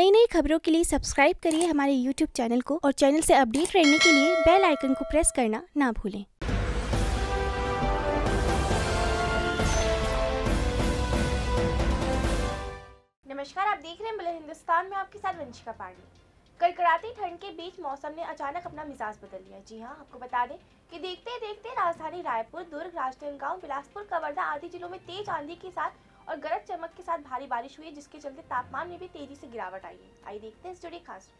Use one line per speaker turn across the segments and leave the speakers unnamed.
नई नई खबरों के लिए सब्सक्राइब करिए हमारे यूट्यूब चैनल को और चैनल से अपडेट रहने के लिए बेल आइकन को प्रेस करना ना भूलें।
नमस्कार, आप देख रहे हैं बले हिंदुस्तान में आपके साथ वंशिका पांडे। कड़कड़ाती ठंड के बीच मौसम ने अचानक अपना मिजाज बदल लिया। जी हाँ आपको बता दें कि देखते देखते राजधानी रायपुर, दुर्ग, राजनांदगांव, बिलासपुर, कवर्धा आदि जिलों में तेज आंधी के साथ और गरज चमक के साथ भारी बारिश हुई, जिसके चलते तापमान में भी तेज़ी से गिरावट आई है। आइए देखते हैं इस जुड़ी खास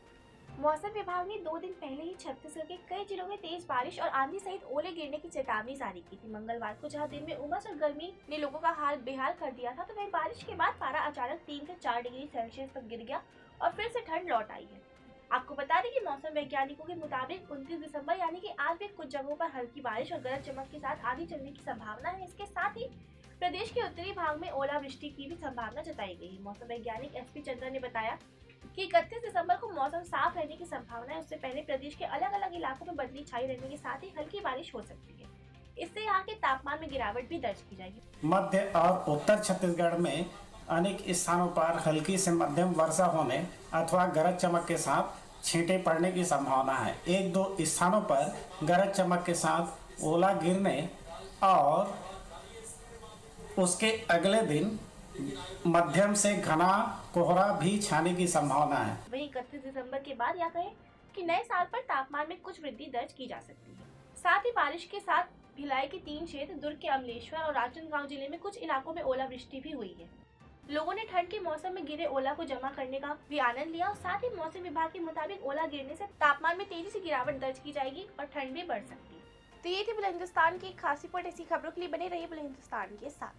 मौसम विभाग ने दो दिन पहले ही छत्तीसगढ़ के कई जिलों में तेज बारिश और आंधी सहित ओले गिरने की चेतावनी जारी की थी। मंगलवार को जहाँ दिन में उमस और गर्मी ने लोगों का हाल बेहाल कर दिया था तो वही बारिश के बाद पारा अचानक तीन से चार डिग्री सेल्सियस तक गिर गया और फिर से ठंड लौट आई है। आपको बता दें कि मौसम वैज्ञानिकों के मुताबिक 29 दिसंबर, यानी कि आज भी कुछ जगहों पर हल्की बारिश और गरज चमक के साथ आंधी चलने की संभावना है। इसके साथ ही प्रदेश के उत्तरी भाग में ओलावृष्टि की भी संभावना जताई गई है। मौसम वैज्ञानिक एस पी चंद्र ने बताया कि इकतीस दिसंबर को मौसम साफ़ रहने की संभावना है। उससे पहले प्रदेश के अलग अलग इलाकों में बदली छाई रहने के साथ ही हल्की बारिश हो सकती है। इससे यहाँ के तापमान में गिरावट भी दर्ज की जाएगी।
मध्य और उत्तर छत्तीसगढ़ में अनेक स्थानों पर हल्की से मध्यम वर्षा होने अथवा गरज चमक के साथ छींटे पड़ने की संभावना है। एक दो स्थानों पर गरज चमक के साथ ओला गिरने और उसके अगले दिन मध्यम से घना कोहरा भी छाने की संभावना है।
वही इकतीस दिसंबर के बाद या कहें कि नए साल पर तापमान में कुछ वृद्धि दर्ज की जा सकती है। साथ ही बारिश के साथ भिलाई के तीन क्षेत्र, दुर्ग के अमलेश्वर और राजनांदगांव ज़िले में कुछ इलाकों में ओलावृष्टि भी हुई है। लोगों ने ठंड के मौसम में गिरे ओला को जमा करने का भी आनंद लिया और साथ ही मौसम विभाग के मुताबिक ओला गिरने से तापमान में तेज़ी से गिरावट दर्ज की जाएगी और ठंड भी बढ़ सकती है। तो ये थी बुला हिंदुस्तान की खासी पॉइंट ऐसी खबरों के लिए बने रही बुला हिंदुस्तान के साथ।